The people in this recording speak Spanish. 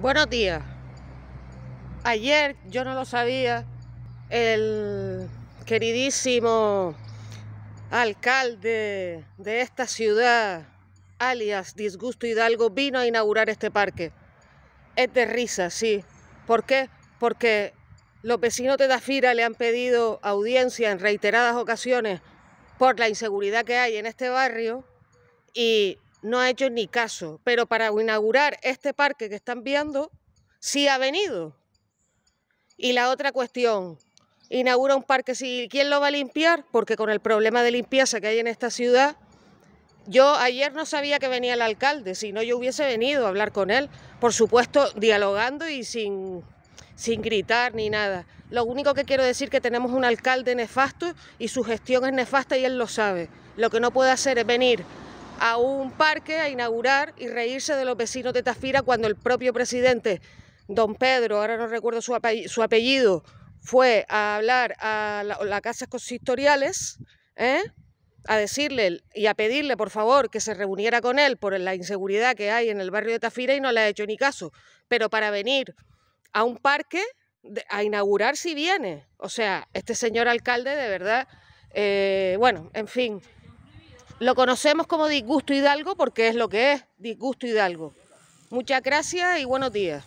Buenos días. Ayer, yo no lo sabía, el queridísimo alcalde de esta ciudad, alias Disgusto Hidalgo, vino a inaugurar este parque. Es de risa, sí. ¿Por qué? Porque los vecinos de Dafira le han pedido audiencia en reiteradas ocasiones por la inseguridad que hay en este barrio y no ha hecho ni caso, pero para inaugurar este parque que están viendo, sí ha venido. Y la otra cuestión, inaugura un parque, ¿sí? ¿quién lo va a limpiar? Porque con el problema de limpieza que hay en esta ciudad, yo ayer no sabía que venía el alcalde, si no yo hubiese venido a hablar con él, por supuesto dialogando y sin, sin gritar ni nada. Lo único que quiero decir es que tenemos un alcalde nefasto y su gestión es nefasta y él lo sabe. Lo que no puede hacer es venir a un parque a inaugurar y reírse de los vecinos de Tafira cuando el propio presidente, don Pedro, ahora no recuerdo su apellido, fue a hablar a las casas consistoriales, ¿eh? a decirle y a pedirle, por favor, que se reuniera con él por la inseguridad que hay en el barrio de Tafira y no le ha hecho ni caso. Pero para venir a un parque a inaugurar si viene. O sea, este señor alcalde de verdad, eh, bueno, en fin, lo conocemos como disgusto Hidalgo porque es lo que es, disgusto Hidalgo. Muchas gracias y buenos días.